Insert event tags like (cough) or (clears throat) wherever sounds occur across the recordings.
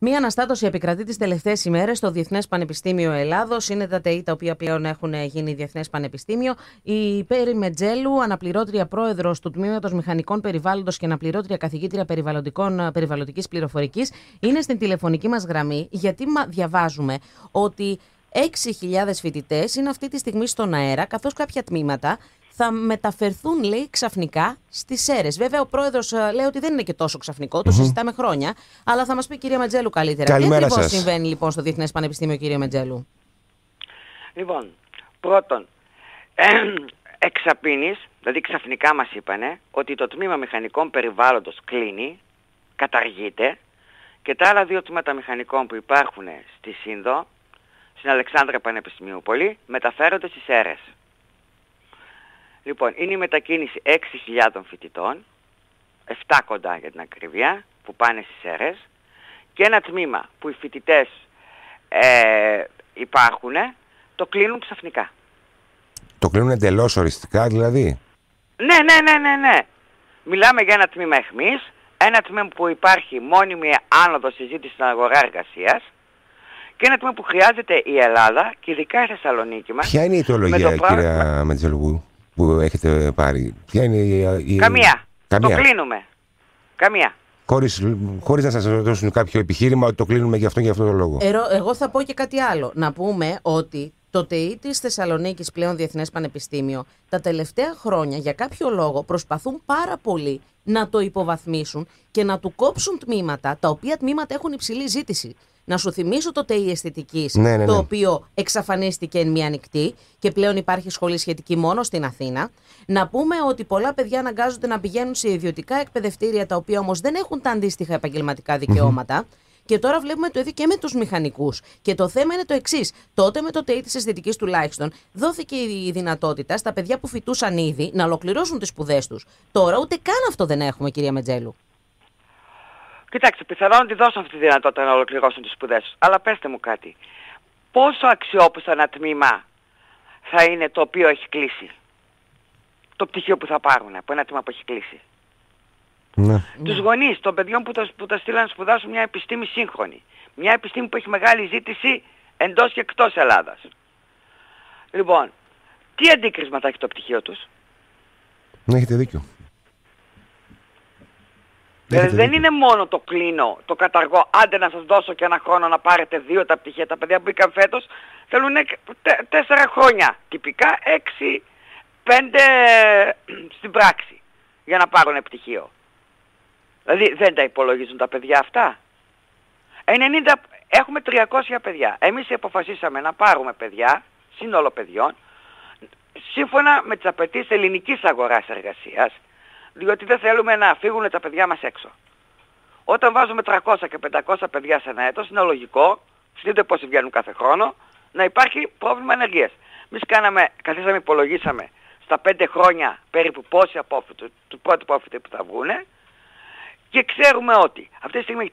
Μία αναστάτωση επικρατεί τις τελευταίες ημέρες στο Διεθνές Πανεπιστήμιο Ελλάδος. Είναι τα ΤΕΗ τα οποία πλέον έχουν γίνει Διεθνές Πανεπιστήμιο. Η Πέρι Μετζέλου, αναπληρώτρια πρόεδρος του Τμήματος Μηχανικών Περιβάλλοντος και αναπληρώτρια καθηγήτρια περιβαλλοντικής πληροφορικής, είναι στην τηλεφωνική μας γραμμή, γιατί διαβάζουμε ότι 6.000 φοιτητές είναι αυτή τη στιγμή στον αέρα, καθώς κάποια τμήματα θα μεταφερθούν, λέει, ξαφνικά στις αίρες. Βέβαια, ο πρόεδρος ε, λέει ότι δεν είναι και τόσο ξαφνικό, το συζητάμε χρόνια. Αλλά θα μας πει η κυρία Μετζέλου καλύτερα. Καλημέρα Τι ακριβώ συμβαίνει λοιπόν στο Διεθνές Πανεπιστήμιο, κυρία Μετζέλου. Λοιπόν, πρώτον, ε, εξαπίνης, δηλαδή ξαφνικά μας είπανε ότι το τμήμα μηχανικών περιβάλλοντος κλείνει, καταργείται και τα άλλα δύο τμήματα μηχανικών που υπάρχουν στη Σύνδο, στην Αλεξάνδρα Πανεπιστημιούπολη, μεταφέρονται στις αίρες. Λοιπόν, είναι η μετακίνηση 6.000 φοιτητών, 7 κοντά για την ακρίβεια, που πάνε στις αίρες και ένα τμήμα που οι φοιτητές ε, υπάρχουν, το κλείνουν ξαφνικά. Το κλείνουν εντελώς οριστικά δηλαδή; Ναι, ναι, ναι, ναι, ναι. Μιλάμε για ένα τμήμα εχμής, ένα τμήμα που υπάρχει μόνιμη άνοδος συζήτησης στην αγορά εργασίας και ένα τμήμα που χρειάζεται η Ελλάδα και ειδικά η Θεσσαλονίκη μας. Ποια είναι η ιδεολογία, κύριε Μετζελουγού, που έχετε πάρει. Ποια είναι η... Καμία. Καμία. Το κλείνουμε. Καμία. Χωρίς, χωρίς να σας δώσουν κάποιο επιχείρημα ότι το κλείνουμε για αυτό και για αυτό το λόγο. Εγώ θα πω και κάτι άλλο. Να πούμε ότι το ΤΕΙ της Θεσσαλονίκης, πλέον Διεθνές Πανεπιστήμιο, τα τελευταία χρόνια για κάποιο λόγο προσπαθούν πάρα πολύ να το υποβαθμίσουν και να του κόψουν τμήματα, τα οποία τμήματα έχουν υψηλή ζήτηση. Να σου θυμίσω το ΤΕΙ αισθητικής, ναι, ναι, το ναι. οποίο εξαφανίστηκε εν μία νυχτή και πλέον υπάρχει σχολή σχετική μόνο στην Αθήνα. Να πούμε ότι πολλά παιδιά αναγκάζονται να πηγαίνουν σε ιδιωτικά εκπαιδευτήρια, τα οποία όμως δεν έχουν τα αντίστοιχα επαγγελματικά δικαιώματα. Και τώρα βλέπουμε το ίδιο και με τους μηχανικούς. Και το θέμα είναι το εξής. Τότε με το ΤΕΙ της αισθητικής τουλάχιστον δόθηκε η δυνατότητα στα παιδιά που φοιτούσαν ήδη να ολοκληρώσουν τις σπουδές τους. Τώρα ούτε καν αυτό δεν έχουμε, κυρία Μετζέλου. Κοιτάξτε, πιθανόν ότι δώσουν αυτή τη δυνατότητα να ολοκληρώσουν τις σπουδές τους. Αλλά πέστε μου κάτι. Πόσο αξιόπιστο ένα τμήμα θα είναι το οποίο έχει κλείσει; Το πτυχίο που θα πάρουν από ένα τμήμα που έχει κλείσει. Ναι. Τους γονείς των παιδιών που τα, που τα στείλαν να σπουδάσουν μια επιστήμη σύγχρονη. Μια επιστήμη που έχει μεγάλη ζήτηση εντός και εκτός Ελλάδας. Λοιπόν, τι αντίκρισμα θα έχει το πτυχίο τους; Ναι, έχετε δίκιο. Δηλαδή Έχετε δεν δίκιο. είναι μόνο το κλείνω, το καταργώ, άντε να σας δώσω και ένα χρόνο να πάρετε δύο τα πτυχία. Τα παιδιά που μπήκαν φέτος θέλουν τε- τέσσερα χρόνια τυπικά, έξι, πέντε (clears throat) στην πράξη για να πάρουν πτυχίο. Δηλαδή δεν τα υπολογίζουν τα παιδιά αυτά. 90, έχουμε 300 παιδιά. Εμείς αποφασίσαμε να πάρουμε παιδιά, σύνολο παιδιών, σύμφωνα με τις απαιτήσεις ελληνικής αγοράς εργασίας, διότι δεν θέλουμε να φύγουν τα παιδιά μας έξω. Όταν βάζουμε 300 και 500 παιδιά σε ένα έτος, είναι λογικό, σκεφτείτε πόσοι βγαίνουν κάθε χρόνο, να υπάρχει πρόβλημα ενεργείας. Εμείς κάναμε, καθίσαμε, υπολογίσαμε στα 5 χρόνια περίπου πόσοι απόφοιτοι, του πρώτου απόφοιτοι που θα βγούνε και ξέρουμε ότι αυτή τη στιγμή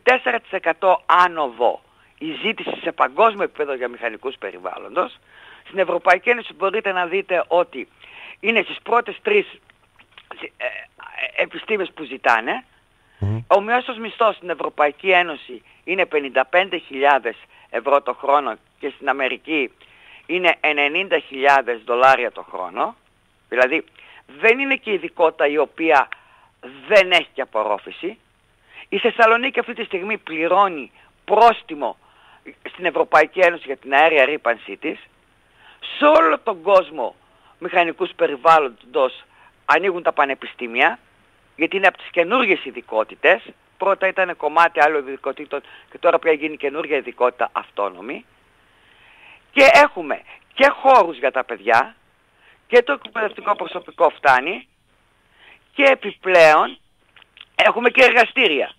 4% άνοβο η ζήτηση σε παγκόσμιο επίπεδο για μηχανικούς περιβάλλοντος. Στην Ευρωπαϊκή Ένωση μπορείτε να δείτε ότι είναι στις πρώτες τρεις ε, ε, επιστήμες που ζητάνε. Ο μέσος μισθός στην Ευρωπαϊκή Ένωση είναι 55.000 ευρώ το χρόνο και στην Αμερική είναι 90.000 δολάρια το χρόνο. Δηλαδή δεν είναι και ειδικότητα η οποία δεν έχει και απορρόφηση. Η Θεσσαλονίκη αυτή τη στιγμή πληρώνει πρόστιμο στην Ευρωπαϊκή Ένωση για την αέρια ρήπανσή της. Σε όλο τον κόσμο μηχανικούς περιβάλλοντος ανοίγουν τα πανεπιστήμια, γιατί είναι από τις καινούργιες ειδικότητες. Πρώτα ήταν κομμάτι άλλων ειδικότητων και τώρα πια γίνει καινούργια ειδικότητα αυτόνομη. Και έχουμε και χώρους για τα παιδιά και το εκπαιδευτικό προσωπικό φτάνει και επιπλέον έχουμε και εργαστήρια.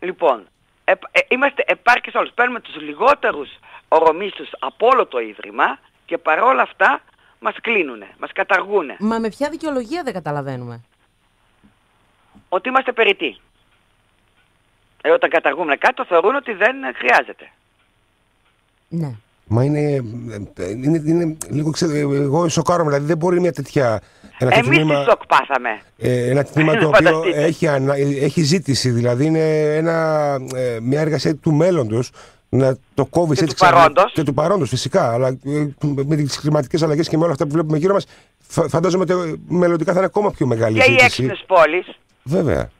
Λοιπόν, ε, ε, είμαστε επάρκες όλους. Παίρνουμε τους λιγότερους ορομίστους από όλο το Ίδρυμα και παρόλα αυτά μας κλείνουνε, μας καταργούνε. Μα με ποια δικαιολογία δεν καταλαβαίνουμε; Ότι είμαστε περιττοί. Ε, όταν καταργούμε κάτι το θεωρούν ότι δεν χρειάζεται. Ναι. Μα είναι, είναι, είναι λίγο ξέρω, εγώ σοκάρομαι, δηλαδή δεν μπορεί μια τέτοια... Ένα Εμείς τμήμα, τι σοκ πάθαμε. ε, ένα (laughs) τμήμα το οποίο Φανταστείτε. έχει, ανα- έχει ζήτηση, δηλαδή είναι ένα, ε, μια εργασία του μέλλοντος να το κόβεις Και έτσι του παρόντος. Και του παρόντος φυσικά, αλλά ε, με τις κλιματικές αλλαγές και με όλα αυτά που βλέπουμε γύρω μας φα- φαντάζομαι ότι ε, μελλοντικά θα είναι ακόμα πιο μεγάλη Και οι ζήτηση. έξυπνες πόλεις. Βέβαια.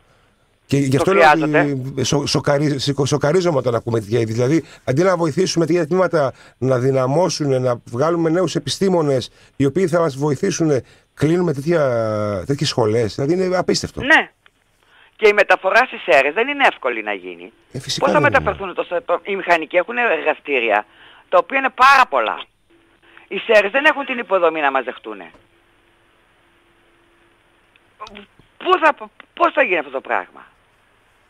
Και γι' αυτό Το λέω χρειάζεται. ότι σο, σοκαρι- σοκ- σοκαρίζομαι όταν ακούμε τέτοια είδη. Δηλαδή, αντί να βοηθήσουμε τέτοια τμήματα να δυναμώσουν, να βγάλουμε νέους επιστήμονες οι οποίοι θα μας βοηθήσουν, κλείνουμε τέτοιες σχολές. Δηλαδή, είναι απίστευτο. Ναι. Και η μεταφορά στις αίρες δεν είναι εύκολη να γίνει. Ε, φυσικά Πώς θα δεν είναι. μεταφερθούν τόσο... το- Οι μηχανικοί έχουν εργαστήρια, τα οποία είναι πάρα πολλά. Οι ΣΕΡΕΣ δεν έχουν την υποδομή να μας δεχτούν. Πού θα, πώς θα γίνει αυτό το πράγμα;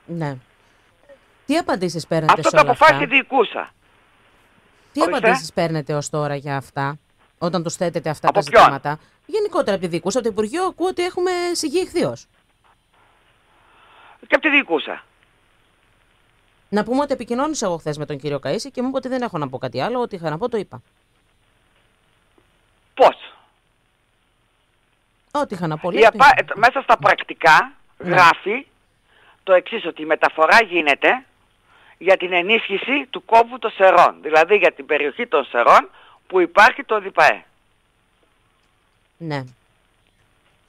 Ναι. Τι απαντήσεις παίρνετε Αυτό σε το όλα αποφάσισε αυτά. η διοικούσα. Τι Ορίστε. απαντήσεις παίρνετε ως τώρα για αυτά, όταν τους θέτετε αυτά Από τα ποιον; ζητήματα; Γενικότερα από τη διοικούσα, από το Υπουργείο ακούω ότι έχουμε συγγεί εχθείως. Και από τη διοικούσα. Να πούμε ότι επικοινώνησα εγώ χθες με τον κύριο Καΐση και μου είπε ότι δεν έχω να πω κάτι άλλο, ό,τι είχα να πω το είπα. Πώς; Ό,τι είχα να πω. Η λέω, το απα- είπα. ε, Μέσα στα πρακτικά Ναι. γράφει το εξής, ότι η μεταφορά γίνεται για την ενίσχυση του κόβου των σερών. Δηλαδή για την περιοχή των σερών που υπάρχει το ΔΙΠΑΕ. Ναι.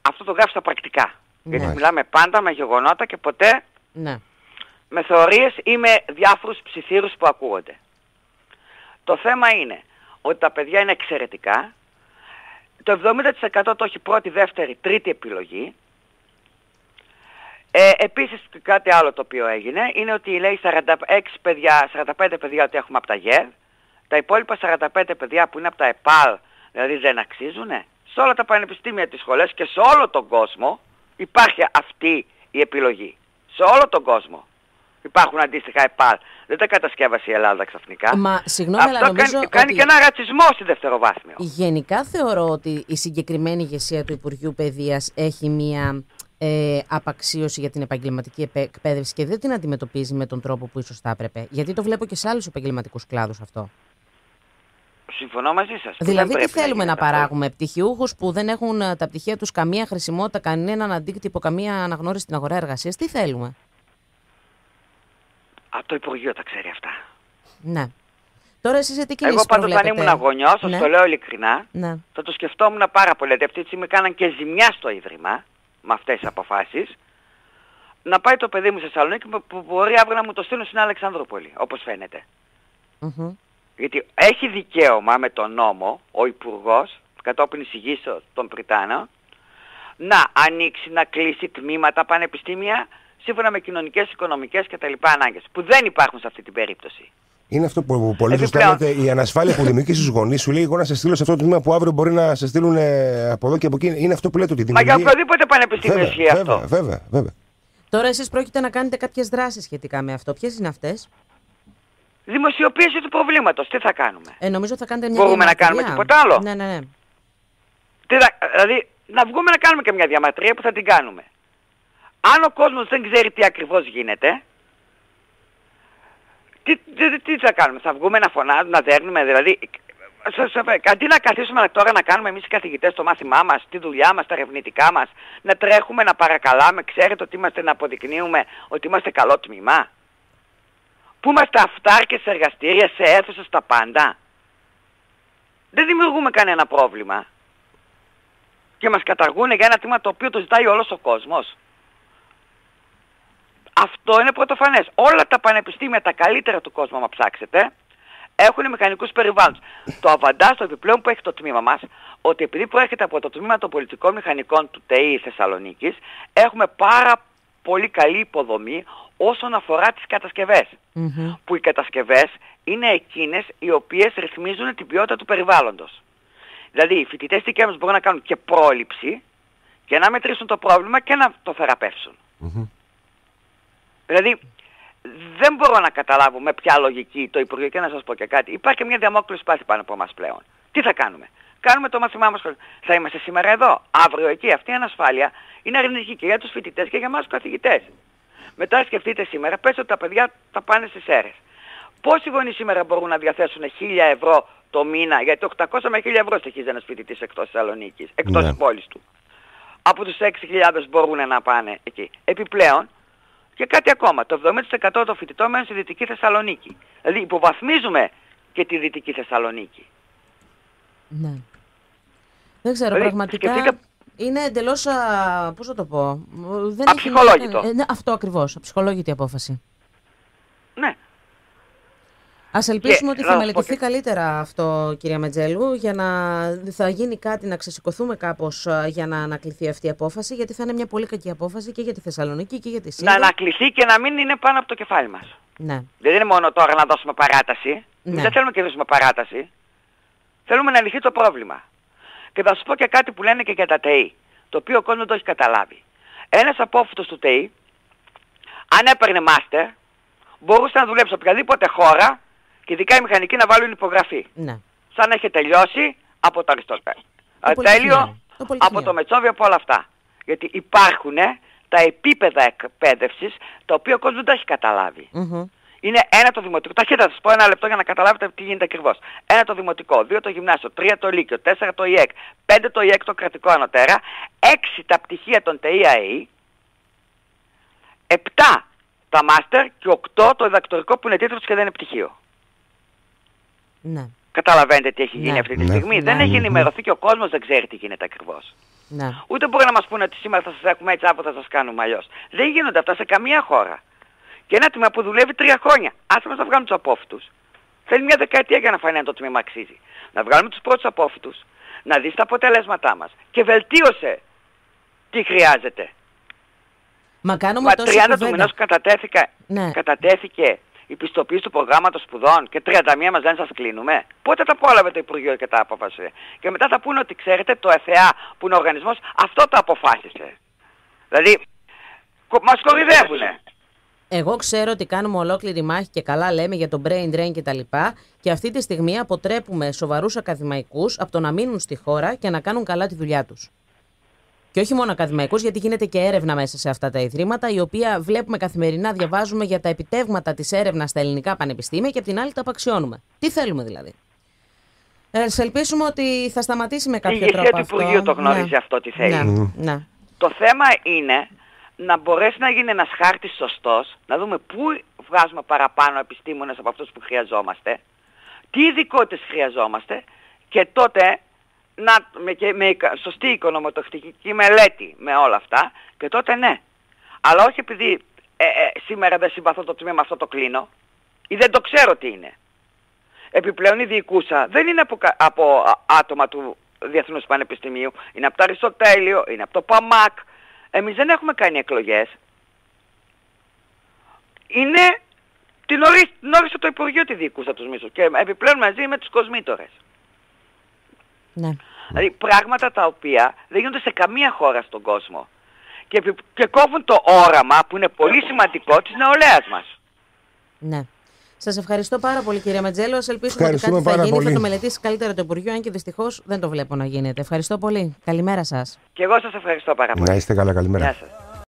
Αυτό το γράφει στα πρακτικά. Ναι. Γιατί μιλάμε πάντα με γεγονότα και ποτέ Ναι. με θεωρίες ή με διάφορους ψιθύρους που ακούγονται. Το θέμα είναι ότι τα παιδιά είναι εξαιρετικά. Το 70% το έχει πρώτη, δεύτερη, τρίτη επιλογή. Ε, επίσης κάτι άλλο το οποίο έγινε είναι ότι λέει 46 παιδιά, 45 παιδιά ότι έχουμε από τα ΓΕΡ. Τα υπόλοιπα 45 παιδιά που είναι από τα ΕΠΑΛ, δηλαδή δεν αξίζουν. Σε όλα τα πανεπιστήμια της σχολές και σε όλο τον κόσμο υπάρχει αυτή η επιλογή. Σε όλο τον κόσμο υπάρχουν αντίστοιχα ΕΠΑΛ. Δεν τα κατασκεύασε η Ελλάδα ξαφνικά. Μα συγγνώμη, Αυτό αλλά νομίζω κάνει, κάνει ότι και ένα ρατσισμό στη δευτεροβάθμιο. γενικά θεωρώ ότι η συγκεκριμένη ηγεσία του Υπουργείου Παιδείας έχει μία ε, απαξίωση για την επαγγελματική επέ- εκπαίδευση και δεν την αντιμετωπίζει με τον τρόπο που ίσως θα έπρεπε. Γιατί το βλέπω και σε άλλους επαγγελματικούς κλάδους αυτό. Συμφωνώ μαζί σας. Δηλαδή, Δεν τι πρέπει θέλουμε να, γίνεται αυτό. παράγουμε, πτυχιούχους που δεν έχουν ε, τα πτυχία τους καμία χρησιμότητα, κανέναν αντίκτυπο, καμία αναγνώριση στην αγορά εργασίας. Τι θέλουμε; Από το Υπουργείο τα ξέρει αυτά. Ναι. Τώρα εσείς σε τι κινήσεις Εγώ πάντως αν προβλέπετε; ήμουν γονιός, σας ναι. το λέω ειλικρινά, Ναι. θα το σκεφτόμουν πάρα πολύ. Γιατί αυτή τη στιγμή κάναν και ζημιά στο Ίδρυμα με αυτές τις αποφάσεις. Να πάει το παιδί μου σε Θεσσαλονίκη που που μπορεί αύριο να μου το στείλουν στην Αλεξανδρούπολη, όπως φαίνεται. Μμμ. Γιατί έχει δικαίωμα με τον νόμο ο Υπουργός, κατόπιν εισηγήσεως των Πριτάνων, να ανοίξει, να κλείσει τμήματα πανεπιστήμια σύμφωνα με κοινωνικές, οικονομικές κτλ. ανάγκες, που δεν υπάρχουν σε αυτή την περίπτωση. Είναι αυτό που πολύ σωστά Επιπλέον. λέτε, η ανασφάλεια που δημιουργεί στους γονείς σου λέει: Εγώ να σε στείλω σε αυτό το τμήμα που αύριο μπορεί να σε στείλουν ε, από εδώ και από εκεί. Είναι αυτό που λέτε ότι Μα δημιουργεί. για οποιοδήποτε πανεπιστήμιο βέβαια, ισχύει βέβαια, αυτό. βέβαια, βέβαια. Τώρα εσείς πρόκειται να κάνετε κάποιες δράσεις σχετικά με αυτό. Ποιες είναι αυτές, Δημοσιοποίηση του προβλήματος, τι θα κάνουμε; ε, Νομίζω θα κάνετε μια Μπορούμε να διαμαρτυρία. κάνουμε τίποτα άλλο; Ναι, ναι, ναι. Τι θα- δηλαδή, να βγούμε να κάνουμε και μια διαμαρτυρία που θα την κάνουμε. Αν ο κόσμος δεν ξέρει τι ακριβώς γίνεται, τι, τι, τι θα κάνουμε, θα βγούμε να φωνάζουμε, να δέρνουμε, δηλαδή, σε- σε- αντί να καθίσουμε τώρα να κάνουμε εμείς οι καθηγητές το μάθημά μας, τη δουλειά μας, τα ερευνητικά μας, να τρέχουμε, να παρακαλάμε, ξέρετε ότι είμαστε να αποδεικνύουμε ότι είμαστε καλό τμήμα; Πού είμαστε αυτάρκες σε εργαστήρια, σε αίθουσες, στα πάντα. Δεν δημιουργούμε κανένα πρόβλημα και μας καταργούν για ένα τμήμα το οποίο το ζητάει όλος ο κόσμος. Αυτό είναι πρωτοφανές. Όλα τα πανεπιστήμια, τα καλύτερα του κόσμου, άμα ψάξετε, έχουν μηχανικούς περιβάλλοντες. το αβαντά στο επιπλέον που έχει το τμήμα μας, ότι επειδή προέρχεται από το τμήμα των πολιτικών μηχανικών του ΤΕΗ Θεσσαλονίκης, έχουμε πάρα πολύ καλή υποδομή όσον αφορά τις κατασκευές. Μμμ. Που οι κατασκευές είναι εκείνες οι οποίες ρυθμίζουν την ποιότητα του περιβάλλοντος. Δηλαδή οι φοιτητές δικαίου μας μπορούν να κάνουν και πρόληψη και να μετρήσουν το πρόβλημα και να το θεραπεύσουν. Μμμ. Δηλαδή δεν μπορώ να καταλάβω με ποια λογική το Υπουργείο και να σας πω και κάτι. Υπάρχει και μια διαμόκληση πάθη πάνω από εμάς πλέον. Τι θα κάνουμε; Κάνουμε το μάθημά μας. Θα είμαστε σήμερα εδώ, αύριο εκεί. Αυτή η ανασφάλεια είναι αρνητική και για τους φοιτητές και για εμάς τους καθηγητές. Μετά σκεφτείτε σήμερα, πες ότι τα παιδιά θα πάνε στις αίρες. Πόσοι γονείς σήμερα μπορούν να διαθέσουν 1000 ευρώ το μήνα, γιατί 800 με 1000 ευρώ στοιχίζει ένας φοιτητής εκτός Θεσσαλονίκης, εκτός Ναι. της πόλης του. Από τους 6.000 μπορούν να πάνε εκεί. Επιπλέον, και κάτι ακόμα, το 70% των φοιτητών μένουν στη Δυτική Θεσσαλονίκη. Δηλαδή υποβαθμίζουμε και τη Δυτική Θεσσαλονίκη. Ναι. Δεν ξέρω, Δηλαδή, πραγματικά σκεφτείτε- είναι εντελώς. Πώς θα το πω. Δεν έχει Αψυχολόγητο. Ε, ναι, αυτό ακριβώς. Αψυχολόγητη απόφαση. Ναι. Α ελπίσουμε Και ότι να θα σου πω μελετηθεί και- καλύτερα αυτό, κυρία Μετζέλου, για να θα γίνει κάτι, να ξεσηκωθούμε κάπως για να ανακληθεί αυτή η απόφαση, γιατί θα είναι μια πολύ κακή απόφαση και για τη Θεσσαλονίκη και για τη Να Σύντο. ανακληθεί και να μην είναι πάνω από το κεφάλι μας. Ναι. Δεν είναι μόνο τώρα να δώσουμε παράταση. Ναι. Δεν θέλουμε και να δώσουμε παράταση. Θέλουμε να λυθεί το πρόβλημα. Και θα σου πω και κάτι που λένε και για τα ΤΕΗ, το οποίο ο κόσμος δεν το έχει καταλάβει. Ένας απόφυτος του ΤΕΗ, αν έπαιρνε μάστερ, μπορούσε να δουλέψει σε οποιαδήποτε χώρα και ειδικά οι μηχανικοί να βάλουν υπογραφή. ναι. Σαν να έχει τελειώσει από το Αριστοτέλη. Το Ε, Πολυτεχνείο. Τέλειο Το Πολυτεχνείο. από το Μετσόβιο από όλα αυτά. Γιατί υπάρχουν τα επίπεδα εκπαίδευσης τα οποία ο κόσμος δεν τα έχει καταλάβει. Μμμ. Είναι ένα το δημοτικό. Ταχύτητα θα σας πω ένα λεπτό για να καταλάβετε τι γίνεται ακριβώς. Ένα το δημοτικό, δύο το γυμνάσιο, τρία το λύκειο, τέσσερα το ΙΕΚ, πέντε το ΙΕΚ το κρατικό ανωτέρα, έξι τα πτυχία των ΤΕΙΑΕΗ, επτά τα μάστερ και οκτώ το διδακτορικό που είναι τίτλος και δεν είναι πτυχίο. Ναι. Καταλαβαίνετε τι έχει γίνει Ναι. αυτή τη Ναι. στιγμή. Δεν Ναι. έχει ενημερωθεί και ο κόσμος δεν ξέρει τι γίνεται ακριβώς. Ναι. Ούτε μπορεί να μας πούνε ότι σήμερα θα σας έχουμε έτσι, αύριο θα σας κάνουμε αλλιώς. Δεν γίνονται αυτά σε καμία χώρα. Και ένα τμήμα που δουλεύει τρία χρόνια. Άσε μας να βγάλουμε τους απόφυτους. Θέλει μια δεκαετία για να φανεί αν το τμήμα αξίζει. Να βγάλουμε τους πρώτους απόφυτους, να δεις τα αποτελέσματά μας και βελτίωσε τι χρειάζεται. Μα κάνουμε Μα τόση 30 του κουβέντα. μηνός κατατέθηκα, Ναι. κατατέθηκε η πιστοποίηση του προγράμματος σπουδών και 31 μας δεν σας κλείνουμε. Πότε τα απόλαβε το Υπουργείο και τα αποφάσισε. Και μετά θα πούνε ότι ξέρετε το ΕΘΕΑ που είναι ο οργανισμός αυτό το αποφάσισε. Δηλαδή κο- μας κορυδεύουνε. Εγώ ξέρω ότι κάνουμε ολόκληρη μάχη και καλά λέμε για το brain drain κτλ. Και αυτή τη στιγμή αποτρέπουμε σοβαρούς ακαδημαϊκούς από το να μείνουν στη χώρα και να κάνουν καλά τη δουλειά τους. Και όχι μόνο ακαδημαϊκούς, γιατί γίνεται και έρευνα μέσα σε αυτά τα ιδρύματα, η οποία βλέπουμε καθημερινά, διαβάζουμε για τα επιτεύγματα της έρευνας στα ελληνικά πανεπιστήμια και απ' την άλλη τα απαξιώνουμε. Τι θέλουμε δηλαδή. Ε, σε ελπίσουμε ότι θα σταματήσει με Η κάποιο ηγεσία τρόπο του αυτό. Υπουργείου το γνωρίζει Ναι. αυτό τι θέλει. Ναι, ναι. Το θέμα είναι να μπορέσει να γίνει ένας χάρτης σωστός, να δούμε πού βγάζουμε παραπάνω επιστήμονες από αυτούς που χρειαζόμαστε, τι ειδικότητες χρειαζόμαστε και τότε να, με, και, με ικα- σωστή οικονομοτοχτική μελέτη με όλα αυτά και τότε ναι. Αλλά όχι επειδή ε, ε, σήμερα δεν συμπαθώ το τμήμα αυτό το κλείνω ή δεν το ξέρω τι είναι. Επιπλέον η διοικούσα δεν είναι από, κα- από α- άτομα του Διεθνούς Πανεπιστημίου, είναι από το Αριστοτέλειο, είναι από το ΠΑΜΑΚ. Εμείς δεν έχουμε κάνει εκλογές. Είναι την ορίστε, την όρισε το Υπουργείο τη διοικούσα τους μίσους και επιπλέον μαζί με τους κοσμήτορες. ναι. Δηλαδή πράγματα τα οποία δεν γίνονται σε καμία χώρα στον κόσμο. Και, επι- και κόβουν το όραμα που είναι πολύ σημαντικό της νεολαίας μας. Ναι. Σας ευχαριστώ πάρα πολύ, κυρία Μετζέλο. Ας ελπίσουμε ότι Ευχαριστούμε κάτι θα πάρα γίνει. Θα πολύ. το μελετήσει καλύτερα το Υπουργείο, αν και δυστυχώς δεν το βλέπω να γίνεται. Ευχαριστώ πολύ. Καλημέρα σας. Και εγώ σας ευχαριστώ πάρα πολύ. Να είστε καλά, καλημέρα. Γεια σας.